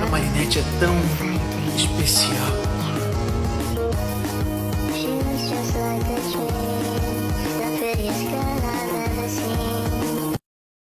A Marinette é tão especial. She was